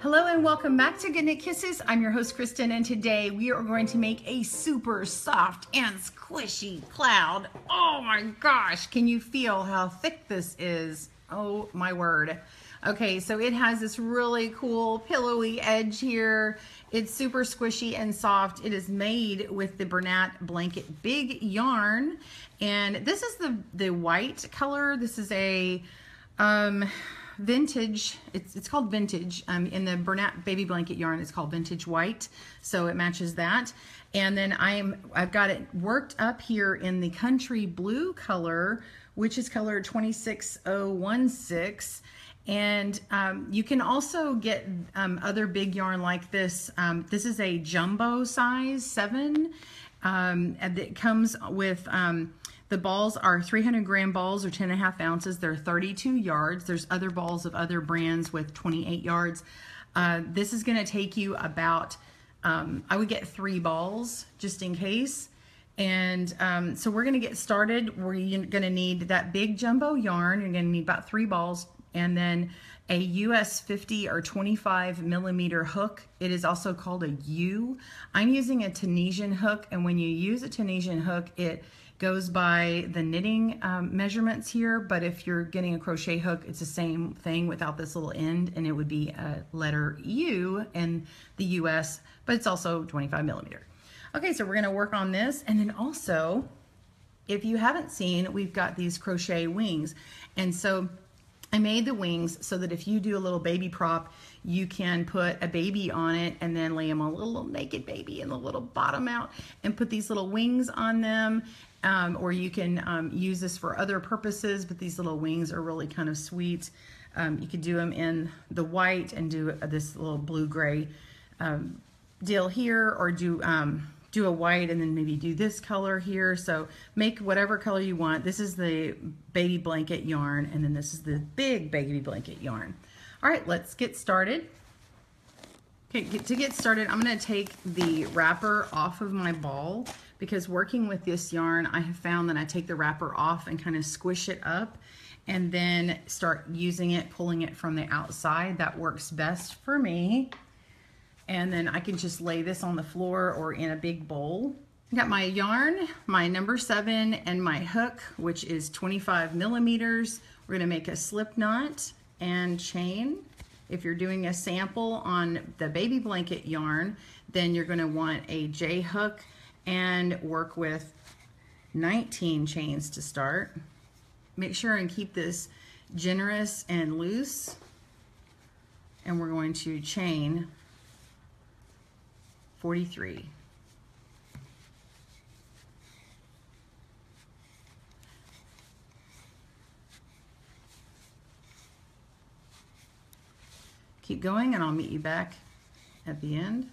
Hello and welcome back to Good Knit Kisses. I'm your host Kristen and today we are going to make a super soft and squishy cloud. Oh my gosh, can you feel how thick this is? Oh my word. Okay, so it has this really cool pillowy edge here. It's super squishy and soft. It is made with the Bernat Blanket Big Yarn. And this is the, the white color. This is a, um, vintage it's, it's called vintage um, in the Bernat baby blanket yarn it's called vintage white so it matches that. And then I'm I've got it worked up here in the country blue color which is color 26016 and um, you can also get um, other big yarn like this. Um, this is a jumbo size 7 um, and it comes with um, the balls are 300 gram balls or 10 and a half ounces. They're 32 yards. There's other balls of other brands with 28 yards. Uh, this is gonna take you about, um, I would get three balls just in case. And um, so we're gonna get started. We're gonna need that big jumbo yarn. You're gonna need about three balls and then a US 50 or 25 millimeter hook. It is also called a U. I'm using a Tunisian hook and when you use a Tunisian hook, it goes by the knitting um, measurements here, but if you're getting a crochet hook, it's the same thing without this little end, and it would be a letter U in the US, but it's also 25 millimeter. Okay, so we're gonna work on this, and then also, if you haven't seen, we've got these crochet wings, and so I made the wings so that if you do a little baby prop, you can put a baby on it and then lay them a little naked baby and the little bottom out and put these little wings on them um, or you can um, use this for other purposes, but these little wings are really kind of sweet. Um, you could do them in the white and do this little blue-gray um, deal here, or do um, do a white and then maybe do this color here. So make whatever color you want. This is the baby blanket yarn, and then this is the big baby blanket yarn. All right, let's get started. Okay, to get started, I'm gonna take the wrapper off of my ball because working with this yarn, I have found that I take the wrapper off and kind of squish it up and then start using it, pulling it from the outside. That works best for me. And then I can just lay this on the floor or in a big bowl. I got my yarn, my number seven, and my hook, which is 25 millimeters. We're gonna make a slip knot and chain. If you're doing a sample on the baby blanket yarn, then you're gonna want a J hook and work with 19 chains to start. Make sure and keep this generous and loose. And we're going to chain 43. Keep going and I'll meet you back at the end.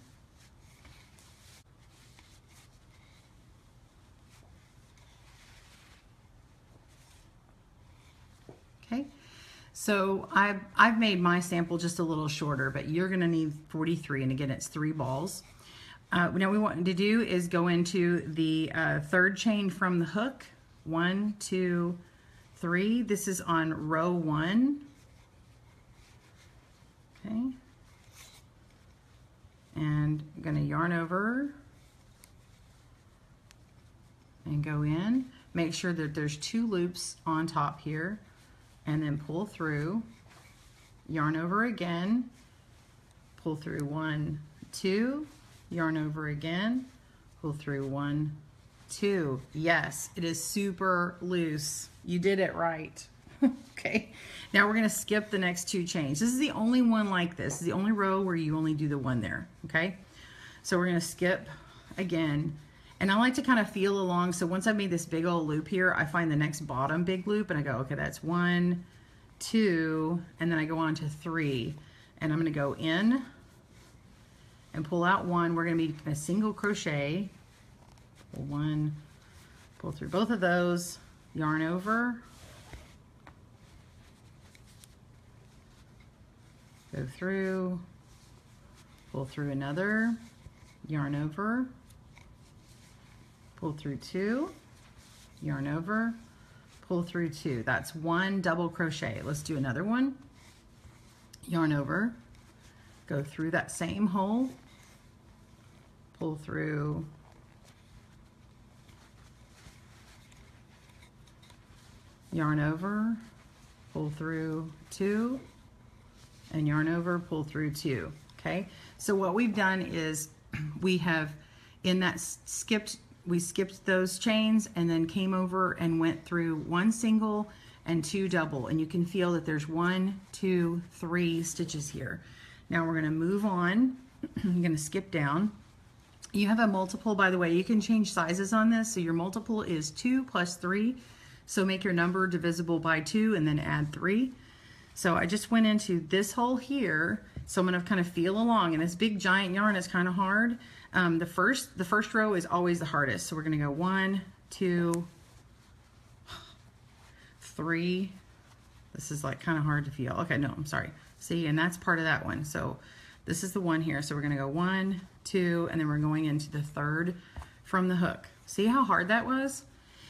Okay, so I've, I've made my sample just a little shorter, but you're gonna need 43, and again, it's three balls. Uh, now we want to do is go into the uh, third chain from the hook. One, two, three. This is on row one. Okay. And I'm gonna yarn over and go in. Make sure that there's two loops on top here and then pull through, yarn over again, pull through one, two, yarn over again, pull through one, two. Yes, it is super loose. You did it right. okay, now we're gonna skip the next two chains. This is the only one like this. The only row where you only do the one there, okay? So we're gonna skip again, and I like to kind of feel along. So once I've made this big old loop here, I find the next bottom big loop and I go, okay, that's one, two, and then I go on to three. And I'm gonna go in and pull out one. We're gonna be a single crochet. Pull one, pull through both of those, yarn over, go through, pull through another, yarn over, pull through two, yarn over, pull through two. That's one double crochet. Let's do another one. Yarn over, go through that same hole, pull through. Yarn over, pull through two, and yarn over, pull through two, okay? So what we've done is we have, in that skipped, we skipped those chains and then came over and went through one single and two double, and you can feel that there's one, two, three stitches here. Now we're gonna move on. I'm gonna skip down. You have a multiple, by the way, you can change sizes on this. So your multiple is two plus three. So make your number divisible by two and then add three. So I just went into this hole here. So I'm gonna kind of feel along and this big giant yarn is kind of hard. Um, the first the first row is always the hardest. So we're gonna go one, two, three. This is like kind of hard to feel. Okay, no, I'm sorry. See, and that's part of that one. So this is the one here. So we're gonna go one, two, and then we're going into the third from the hook. See how hard that was?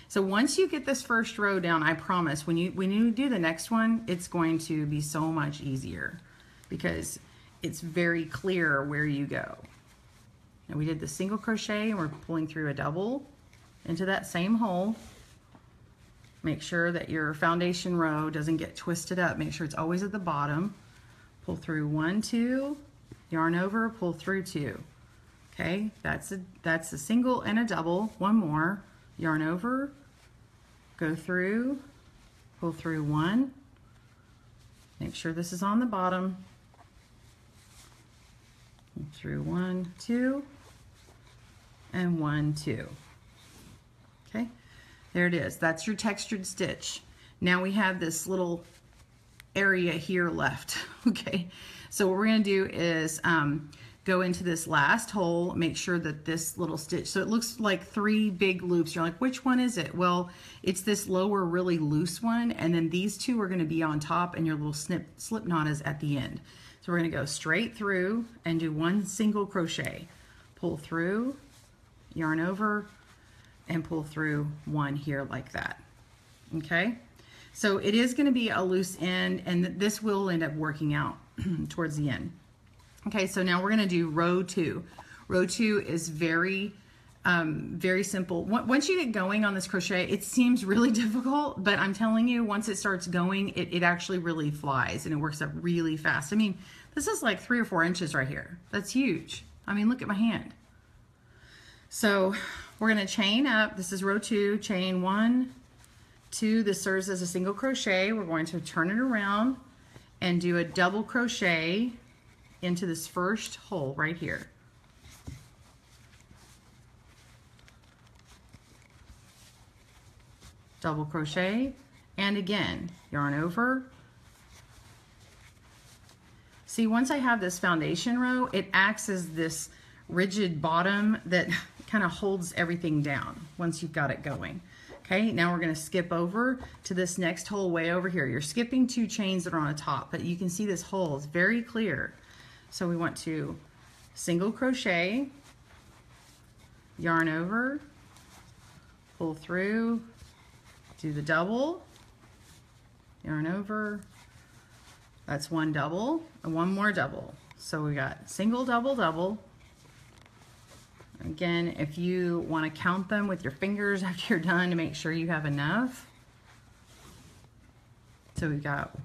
So once you get this first row down, I promise when you when you do the next one, it's going to be so much easier because it's very clear where you go. Now we did the single crochet and we're pulling through a double into that same hole. Make sure that your foundation row doesn't get twisted up. Make sure it's always at the bottom. Pull through one, two, yarn over, pull through two. Okay, that's a, that's a single and a double. One more, yarn over, go through, pull through one. Make sure this is on the bottom. Pull through one, two, and one, two. Okay, there it is. That's your textured stitch. Now we have this little area here left. Okay, so what we're gonna do is um, go into this last hole, make sure that this little stitch, so it looks like three big loops. You're like, which one is it? Well, it's this lower really loose one, and then these two are gonna be on top and your little snip, slip knot is at the end. So we're gonna go straight through and do one single crochet. Pull through, yarn over, and pull through one here like that, okay? So it is gonna be a loose end, and this will end up working out towards the end. Okay, so now we're gonna do row two. Row two is very, um, very simple. Once you get going on this crochet, it seems really difficult, but I'm telling you, once it starts going, it, it actually really flies and it works up really fast. I mean, this is like three or four inches right here. That's huge. I mean, look at my hand. So we're gonna chain up. This is row two, chain one, two. This serves as a single crochet. We're going to turn it around and do a double crochet into this first hole right here. Double crochet and again, yarn over. See, once I have this foundation row, it acts as this rigid bottom that kind of holds everything down once you've got it going. Okay, now we're gonna skip over to this next hole way over here. You're skipping two chains that are on the top, but you can see this hole is very clear. So we want to single crochet, yarn over, pull through, do the double, yarn over, that's one double, and one more double. So we got single, double, double. Again, if you want to count them with your fingers after you're done to make sure you have enough. So we got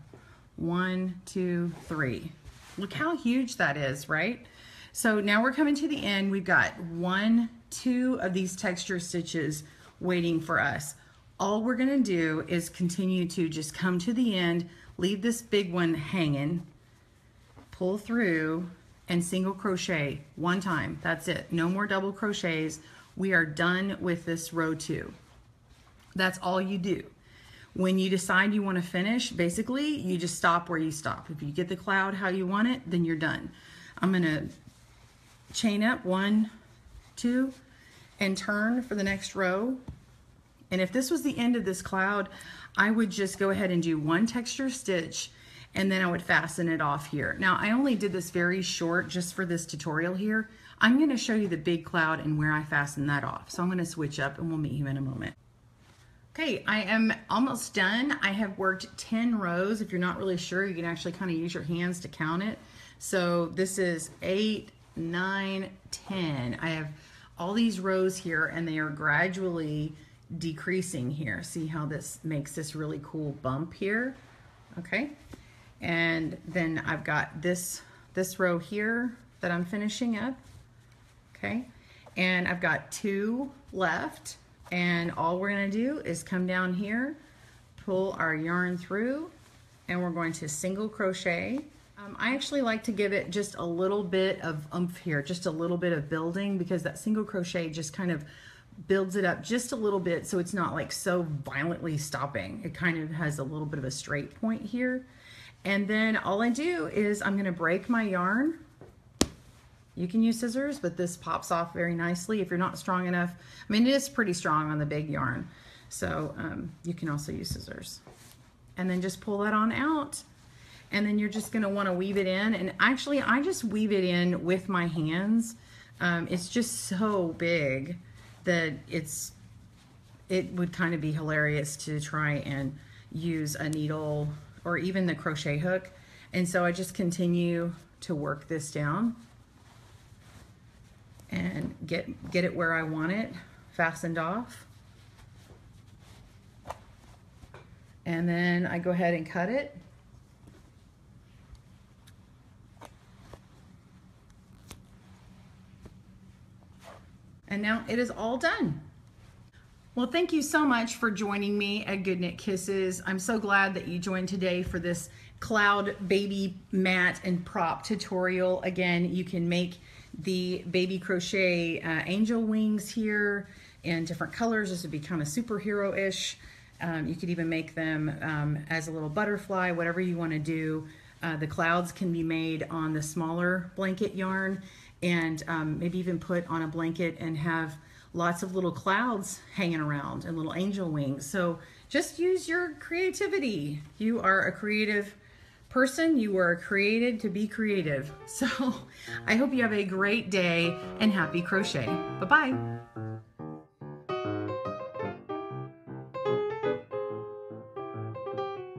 one, two, three. Look how huge that is, right? So now we're coming to the end. We've got one, two of these texture stitches waiting for us. All we're gonna do is continue to just come to the end, leave this big one hanging, pull through, and single crochet one time. That's it. No more double crochets. We are done with this row two. That's all you do. When you decide you want to finish, basically, you just stop where you stop. If you get the cloud how you want it, then you're done. I'm going to chain up one, two, and turn for the next row. And if this was the end of this cloud, I would just go ahead and do one texture stitch and then I would fasten it off here. Now I only did this very short just for this tutorial here. I'm gonna show you the big cloud and where I fasten that off. So I'm gonna switch up and we'll meet you in a moment. Okay, I am almost done. I have worked 10 rows. If you're not really sure, you can actually kind of use your hands to count it. So this is eight, nine, ten. I have all these rows here and they are gradually decreasing here. See how this makes this really cool bump here? Okay. And then I've got this, this row here that I'm finishing up. Okay. And I've got two left and all we're gonna do is come down here, pull our yarn through, and we're going to single crochet. Um, I actually like to give it just a little bit of oomph here, just a little bit of building because that single crochet just kind of builds it up just a little bit so it's not like so violently stopping. It kind of has a little bit of a straight point here. And then all I do is I'm gonna break my yarn you can use scissors, but this pops off very nicely if you're not strong enough. I mean, it is pretty strong on the big yarn. So um, you can also use scissors. And then just pull that on out. And then you're just gonna wanna weave it in. And actually, I just weave it in with my hands. Um, it's just so big that it's it would kind of be hilarious to try and use a needle or even the crochet hook. And so I just continue to work this down and get, get it where I want it fastened off. And then I go ahead and cut it. And now it is all done. Well, thank you so much for joining me at Good Knit Kisses. I'm so glad that you joined today for this cloud baby mat and prop tutorial. Again, you can make the baby crochet uh, angel wings here in different colors. This would be kind of superhero-ish. Um, you could even make them um, as a little butterfly, whatever you want to do. Uh, the clouds can be made on the smaller blanket yarn and um, maybe even put on a blanket and have lots of little clouds hanging around and little angel wings. So just use your creativity. You are a creative person. You were created to be creative. So I hope you have a great day and happy crochet. Bye-bye.